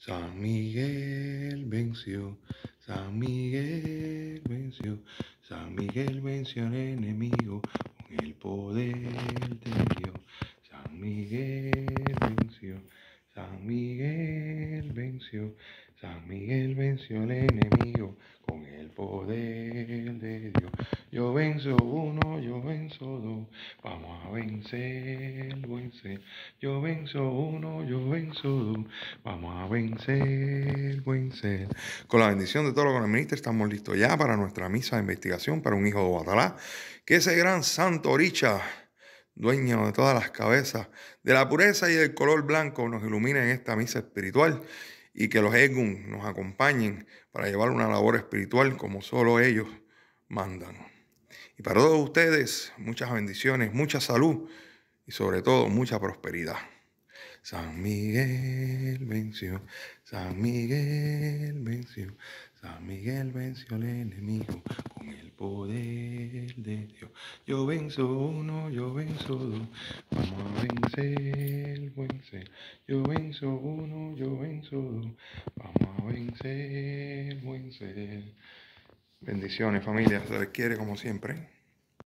San Miguel venció, San Miguel venció, San Miguel venció al enemigo con el poder de Dios. San Miguel venció, San Miguel venció, San Miguel venció al enemigo con el poder de Dios. Yo venzo uno, yo venzo vencer, vencer. Yo venzo uno, yo venzo dos, vamos a vencer, vencer. Con la bendición de todos los ministros estamos listos ya para nuestra misa de investigación para un hijo de Guatalá, que ese gran santo Oricha, dueño de todas las cabezas, de la pureza y del color blanco, nos ilumine en esta misa espiritual y que los Egun nos acompañen para llevar una labor espiritual como solo ellos mandan. Y para todos ustedes, muchas bendiciones, mucha salud y sobre todo mucha prosperidad. San Miguel venció, San Miguel venció, San Miguel venció al enemigo con el poder de Dios. Yo venzo uno, yo venzo dos, vamos a vencer, vencer. Yo venzo uno, yo venzo dos, vamos a vencer, vencer. Bendiciones familia, se les quiere como siempre.